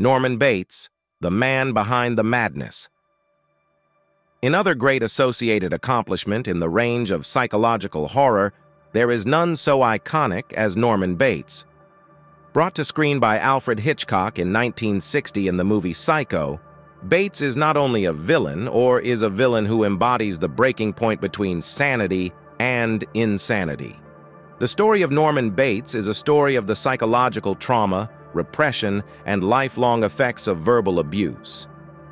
Norman Bates, the man behind the madness. In other great associated accomplishment in the range of psychological horror, there is none so iconic as Norman Bates. Brought to screen by Alfred Hitchcock in 1960 in the movie Psycho, Bates is not only a villain, or is a villain who embodies the breaking point between sanity and insanity. The story of Norman Bates is a story of the psychological trauma, repression, and lifelong effects of verbal abuse.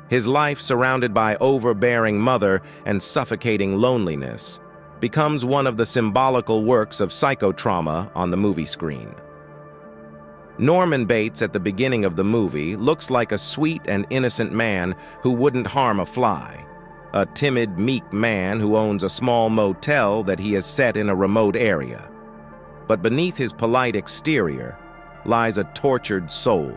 His life surrounded by overbearing mother and suffocating loneliness becomes one of the symbolical works of psychotrauma on the movie screen. Norman Bates at the beginning of the movie looks like a sweet and innocent man who wouldn't harm a fly. A timid, meek man who owns a small motel that he has set in a remote area. But beneath his polite exterior lies a tortured soul,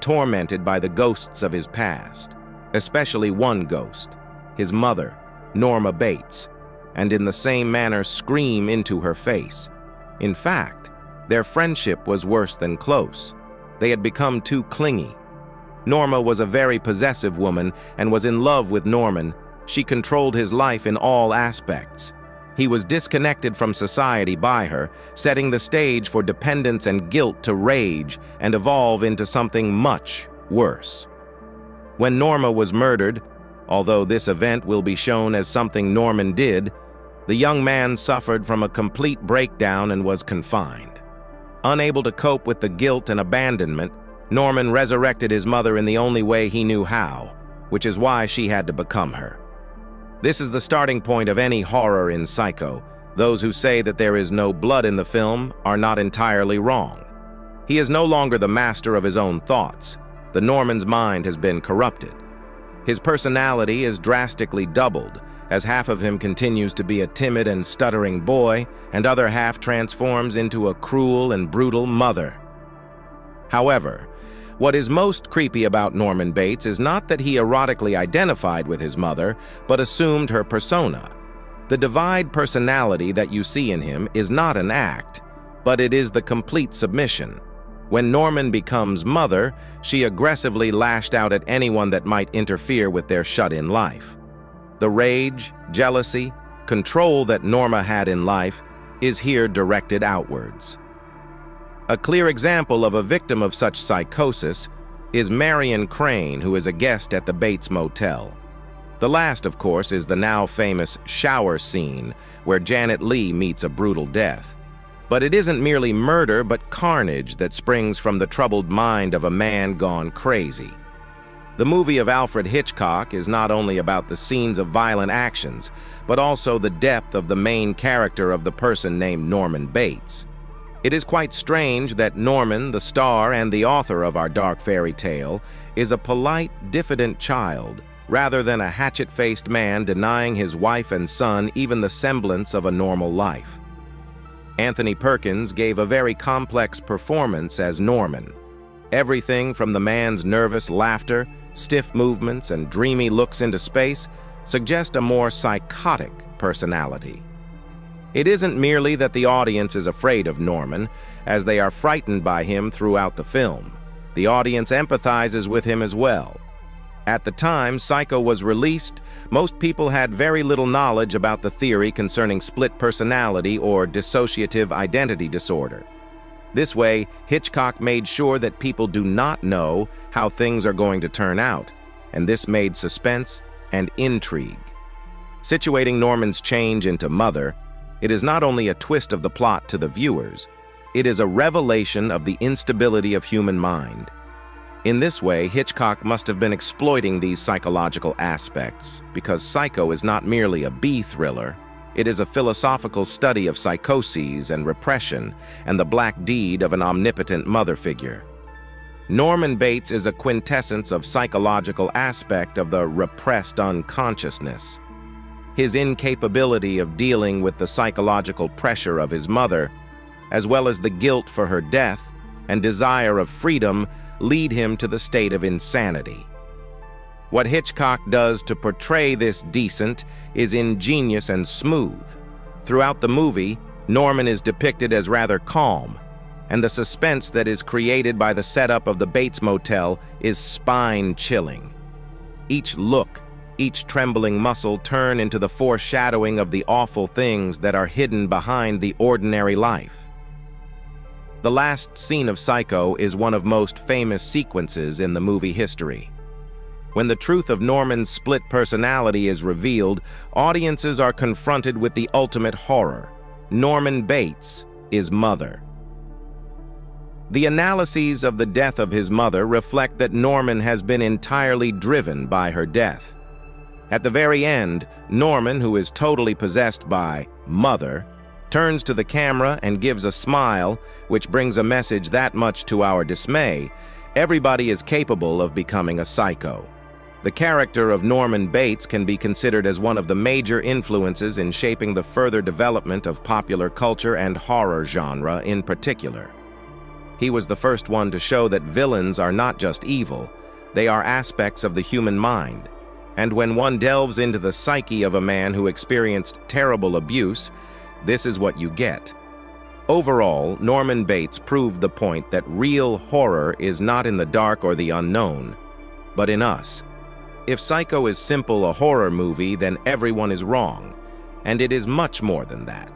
tormented by the ghosts of his past, especially one ghost, his mother, Norma Bates, and in the same manner scream into her face. In fact, their friendship was worse than close. They had become too clingy. Norma was a very possessive woman and was in love with Norman. She controlled his life in all aspects. He was disconnected from society by her, setting the stage for dependence and guilt to rage and evolve into something much worse. When Norma was murdered, although this event will be shown as something Norman did, the young man suffered from a complete breakdown and was confined. Unable to cope with the guilt and abandonment, Norman resurrected his mother in the only way he knew how, which is why she had to become her. This is the starting point of any horror in Psycho. Those who say that there is no blood in the film are not entirely wrong. He is no longer the master of his own thoughts. The Norman's mind has been corrupted. His personality is drastically doubled, as half of him continues to be a timid and stuttering boy, and other half transforms into a cruel and brutal mother. However, what is most creepy about Norman Bates is not that he erotically identified with his mother, but assumed her persona. The divide personality that you see in him is not an act, but it is the complete submission. When Norman becomes mother, she aggressively lashed out at anyone that might interfere with their shut-in life. The rage, jealousy, control that Norma had in life is here directed outwards. A clear example of a victim of such psychosis is Marion Crane, who is a guest at the Bates Motel. The last, of course, is the now famous shower scene, where Janet Leigh meets a brutal death. But it isn't merely murder, but carnage that springs from the troubled mind of a man gone crazy. The movie of Alfred Hitchcock is not only about the scenes of violent actions, but also the depth of the main character of the person named Norman Bates. It is quite strange that Norman, the star and the author of our dark fairy tale, is a polite, diffident child, rather than a hatchet-faced man denying his wife and son even the semblance of a normal life. Anthony Perkins gave a very complex performance as Norman. Everything from the man's nervous laughter stiff movements, and dreamy looks into space suggest a more psychotic personality. It isn't merely that the audience is afraid of Norman, as they are frightened by him throughout the film. The audience empathizes with him as well. At the time Psycho was released, most people had very little knowledge about the theory concerning split personality or dissociative identity disorder. This way, Hitchcock made sure that people do not know how things are going to turn out, and this made suspense and intrigue. Situating Norman's change into Mother, it is not only a twist of the plot to the viewers, it is a revelation of the instability of human mind. In this way, Hitchcock must have been exploiting these psychological aspects, because Psycho is not merely a B thriller, it is a philosophical study of psychoses and repression and the black deed of an omnipotent mother figure. Norman Bates is a quintessence of psychological aspect of the repressed unconsciousness. His incapability of dealing with the psychological pressure of his mother, as well as the guilt for her death and desire of freedom, lead him to the state of insanity. What Hitchcock does to portray this decent is ingenious and smooth. Throughout the movie, Norman is depicted as rather calm, and the suspense that is created by the setup of the Bates Motel is spine-chilling. Each look, each trembling muscle turn into the foreshadowing of the awful things that are hidden behind the ordinary life. The last scene of Psycho is one of most famous sequences in the movie history. When the truth of Norman's split personality is revealed, audiences are confronted with the ultimate horror. Norman Bates is mother. The analyses of the death of his mother reflect that Norman has been entirely driven by her death. At the very end, Norman, who is totally possessed by Mother, turns to the camera and gives a smile, which brings a message that much to our dismay. Everybody is capable of becoming a psycho. The character of Norman Bates can be considered as one of the major influences in shaping the further development of popular culture and horror genre in particular. He was the first one to show that villains are not just evil, they are aspects of the human mind. And when one delves into the psyche of a man who experienced terrible abuse, this is what you get. Overall, Norman Bates proved the point that real horror is not in the dark or the unknown, but in us. If Psycho is simple a horror movie, then everyone is wrong, and it is much more than that.